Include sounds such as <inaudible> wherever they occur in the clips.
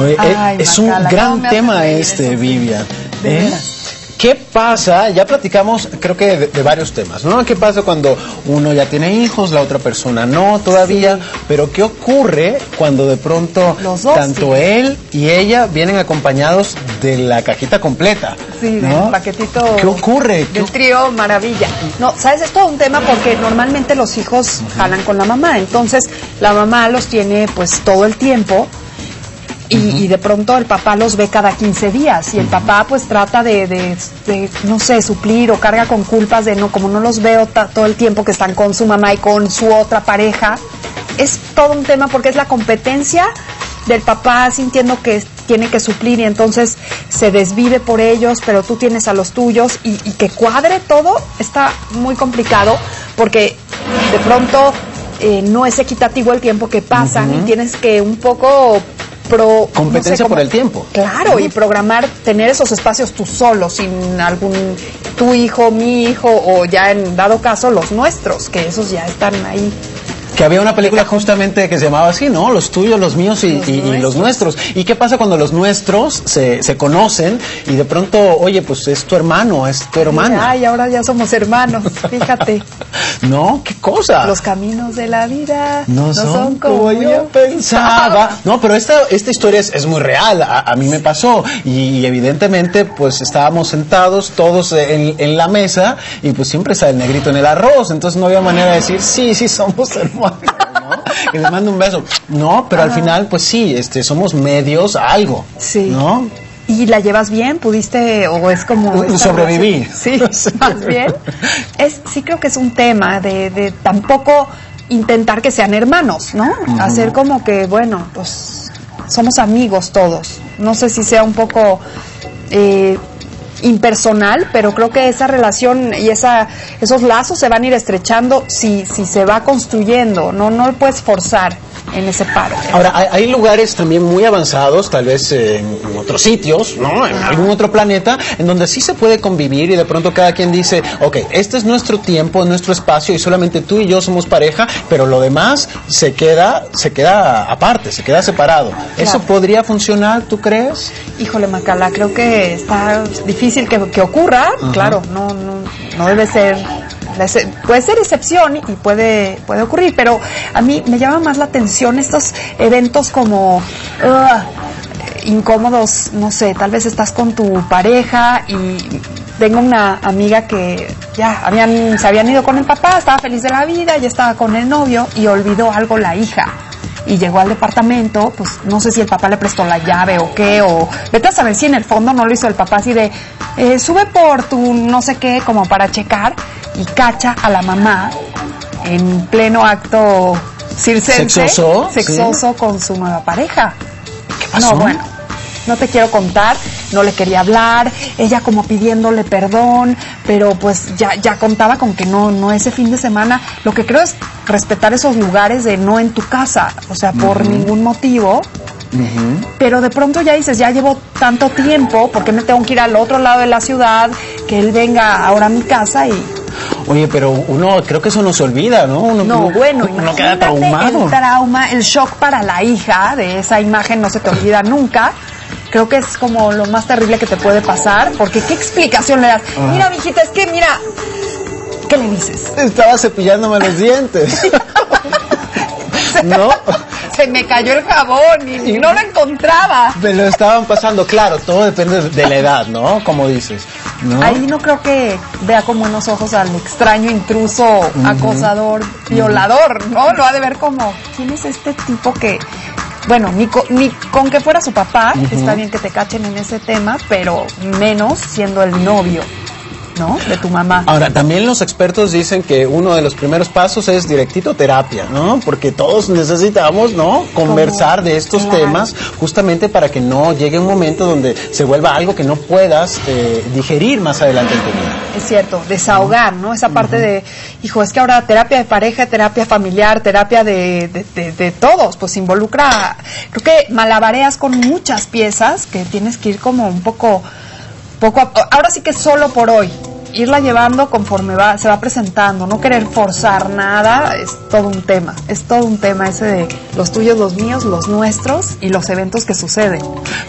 Oye, eh, es un gran tema este, Vivian. ¿eh? ¿Qué pasa? Ya platicamos, creo que de, varios temas, ¿no? ¿Qué pasa cuando uno ya tiene hijos, la otra persona no todavía? Pero ¿qué ocurre cuando de pronto tanto él y ella vienen acompañados de la cajita completa? Sí, del paquetito. ¿Qué ocurre? Del trío maravilla. No, ¿sabes? Es todo un tema porque normalmente los hijos jalan con la mamá, entonces la mamá los tiene pues todo el tiempo y, de pronto el papá los ve cada 15 días y el papá pues trata de, no sé, suplir o carga con culpas de no, como no los veo todo el tiempo que están con su mamá y con su otra pareja. Es todo un tema porque es la competencia del papá sintiendo que tiene que suplir y entonces se desvive por ellos, pero tú tienes a los tuyos y, que cuadre todo está muy complicado porque de pronto eh, no es equitativo el tiempo que pasan y tienes que un poco pro, competencia por el tiempo. Claro, y programar, tener esos espacios tú solo, sin algún tu hijo, mi hijo o ya en dado caso los nuestros, que esos ya están ahí que había una película justamente que se llamaba así, ¿no? Los tuyos, los míos y los, nuestros. y qué pasa cuando los nuestros se, se, conocen y de pronto, oye, pues es tu hermano, es tu hermana? Ay, ahora ya somos hermanos, fíjate. <laughs> no, qué cosa. Los caminos de la vida no, son, como, yo pensaba. No, pero esta, esta historia es, muy real, a, mí me pasó. Y, evidentemente, pues estábamos sentados todos en, en la mesa y pues siempre sale el negrito en el arroz. Entonces no había manera de decir, sí, sí, somos hermanos. Que les mando un beso. No, pero al final, pues sí, este, somos medios a algo. Sí. ¿No? ¿Y la llevas bien? ¿Pudiste o es como... Sobreviví. <laughs> Sí, más bien. Es, sí creo que es un tema de, de tampoco intentar que sean hermanos, ¿no? Hacer como que, bueno, pues somos amigos todos. No sé si sea un poco... Eh, impersonal, pero creo que esa relación y esa, esos lazos se van a ir estrechando si, si se va construyendo, no, no lo puedes forzar en ese paro. Ahora, hay, lugares también muy avanzados, tal vez en, otros sitios, ¿no? En algún otro planeta, en donde sí se puede convivir y de pronto cada quien dice, ok, este es nuestro tiempo, nuestro espacio y solamente tú y yo somos pareja, pero lo demás se queda, se queda aparte, se queda separado. ¿Eso podría funcionar, tú crees? Híjole, Macala, creo que está difícil que, que ocurra, claro, no, no, no debe ser puede ser excepción y puede, puede ocurrir, pero a mí me llama más la atención estos eventos como incómodos, no sé, tal vez estás con tu pareja y tengo una amiga que ya habían, se habían ido con el papá, estaba feliz de la vida, ya estaba con el novio y olvidó algo la hija y llegó al departamento, pues no sé si el papá le prestó la llave o qué, o vete a saber si en el fondo no lo hizo el papá así de, eh, sube por tu no sé qué, como para checar, y cacha a la mamá en pleno acto circense, sexoso, sexoso con su nueva pareja. ¿Qué pasó? No, bueno, no te quiero contar, no le quería hablar, ella como pidiéndole perdón, pero pues ya, ya contaba con que no, no ese fin de semana, lo que creo es respetar esos lugares de no en tu casa, o sea, por ningún motivo. Pero de pronto ya dices, ya llevo tanto tiempo, ¿por qué me tengo que ir al otro lado de la ciudad? Que él venga ahora a mi casa y Oye, pero uno, creo que eso no se olvida, ¿no? Uno, no, bueno, uno queda traumado. El trauma, el shock para la hija de esa imagen no se te olvida nunca creo que es como lo más terrible que te puede pasar, porque ¿qué explicación le das? Mira, mijita, es que mira, ¿qué le dices? Estaba cepillándome los dientes. <laughs> ¿No? Se me cayó el jabón y, no lo encontraba. Me lo estaban pasando, claro, todo depende de la edad, ¿no? Como dices. Ahí no creo que vea con buenos ojos al extraño intruso, acosador, violador, ¿no? Lo ha de ver como, ¿quién es este tipo que bueno, ni con, ni con que fuera su papá, está bien que te cachen en ese tema, pero menos siendo el novio. ¿No? De tu mamá. Ahora, también los expertos dicen que uno de los primeros pasos es directito terapia, ¿no? Porque todos necesitamos, ¿no? Conversar de estos temas justamente para que no llegue un momento donde se vuelva algo que no puedas eh, digerir más adelante en tu vida. Es cierto, desahogar, ¿no? Esa parte de, hijo, es que ahora terapia de pareja, terapia familiar, terapia de, de, de todos, pues involucra, creo que malabareas con muchas piezas que tienes que ir como un poco poco ahora sí que solo por hoy, irla llevando conforme va, se va presentando, no querer forzar nada, es todo un tema, es todo un tema ese de los tuyos, los míos, los nuestros y los eventos que suceden.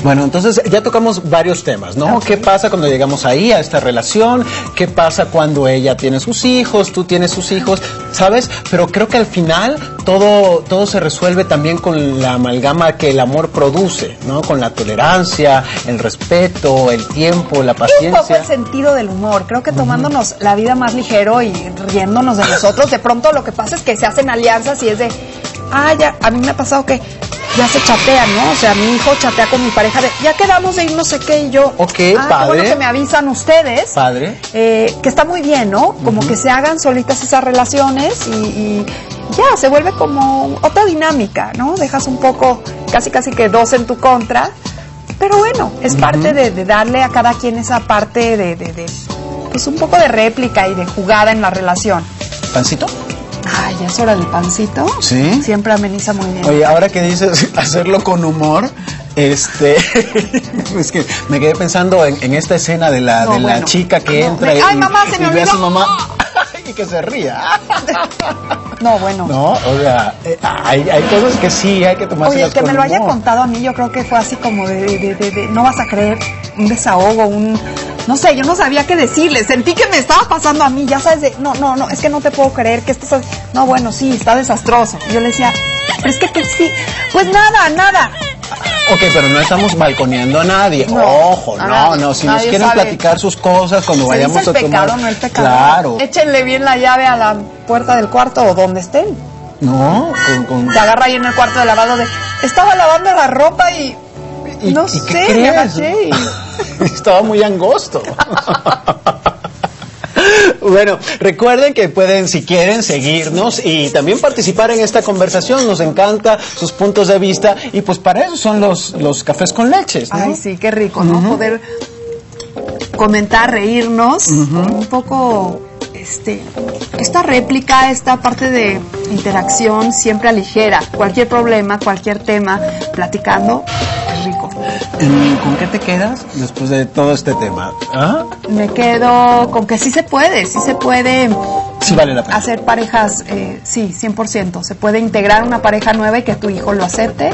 Bueno, entonces ya tocamos varios temas, ¿no? ¿Qué pasa cuando llegamos ahí a esta relación? ¿Qué pasa cuando ella tiene sus hijos, tú tienes sus hijos, ¿sabes? Pero creo que al final todo, todo se resuelve también con la amalgama que el amor produce, ¿no? Con la tolerancia, el respeto, el tiempo, la Y un paciencia. poco el sentido del humor. Creo que tomándonos la vida más ligero y riéndonos de nosotros, de pronto lo que pasa es que se hacen alianzas y es de, ah, ya, a mí me ha pasado que ya se chatean, ¿no? O sea, mi hijo chatea con mi pareja de, ya quedamos de ir no sé qué y yo. Ok, ah, padre. Qué bueno que me avisan ustedes. Padre. eh, que está muy bien, ¿no? Como que se hagan solitas esas relaciones y, y ya, se vuelve como otra dinámica, ¿no? Dejas un poco, casi casi que dos en tu contra, pero bueno, es parte de, de darle a cada quien esa parte de, de, de, pues un poco de réplica y de jugada en la relación. ¿Pancito? Ay, ya es hora del pancito. Sí. Siempre ameniza muy bien. Oye, ahora que dices <laughs> hacerlo con humor, este, <laughs> es que me quedé pensando en, en esta escena de la, No, de la chica que No, entra me- y, ay, mamá, se me y ve a su olvidó. mamá <laughs> y que se ría. No, bueno. No, o sea, eh, hay, hay cosas que sí hay que tomarse Oye, que me lo haya contado a mí, yo creo que fue así como de, de- de- de- no vas a creer, un desahogo, un... No sé, yo no sabía qué decirle, sentí que me estaba pasando a mí, ya sabes, de, no, no, no, es que no te puedo creer que esto es... No, bueno, sí, está desastroso. Yo le decía, pero es que, que sí, pues nada, nada. Ok, pero no estamos balconeando a nadie. No, Ojo, a no, no. Si nos quieren sabe. platicar sus cosas cuando Se vayamos dice el a tomar. pecado, no el pecado. Claro. Échenle bien la llave a la puerta del cuarto o donde estén. No, con, con- Te agarra ahí en el cuarto de lavado de, estaba lavando la ropa y... ¿Y- no y sé, qué me crees? agaché <laughs> y... Estaba muy angosto. Bueno, recuerden que pueden, si quieren, seguirnos y también participar en esta conversación. Nos encanta sus puntos de vista y pues para eso son los, los cafés con leches. ¿no? Ay, sí, qué rico, ¿no? Poder comentar, reírnos, un poco, este, esta réplica, esta parte de interacción siempre aligera. Cualquier problema, cualquier tema, platicando, ¿Con qué te quedas después de todo este tema? ¿Ah? Me quedo con que sí se puede, sí se puede Sí vale la pena. hacer parejas, eh, sí, 100%. Se puede integrar una pareja nueva y que tu hijo lo acepte.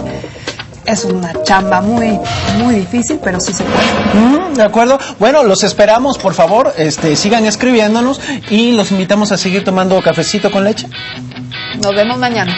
Es una chamba muy, muy difícil, pero sí se puede. Mm, de acuerdo. Bueno, los esperamos, por favor, este, sigan escribiéndonos y los invitamos a seguir tomando cafecito con leche. Nos vemos mañana.